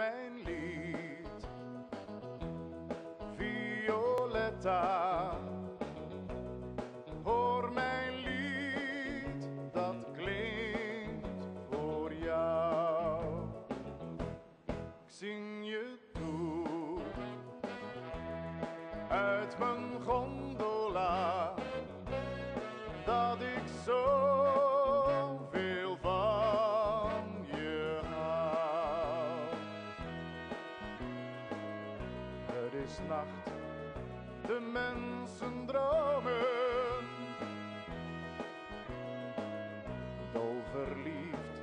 lied. Violetta, de mensen dromen. Dolverliefd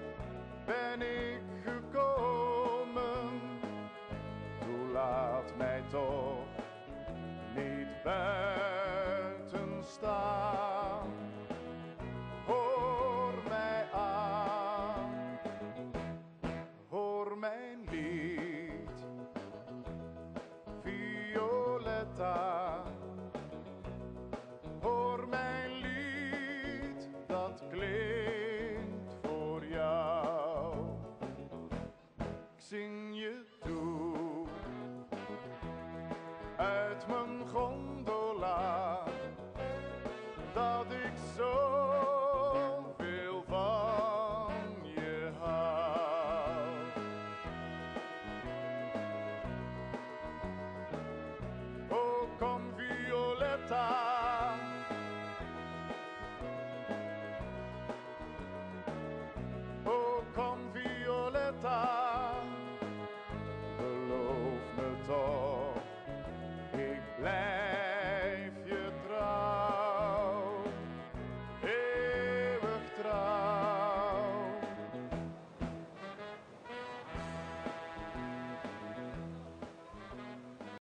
ben ik gekomen, toe laat mij toch niet bij. Oh, come, Violetta, beloof me.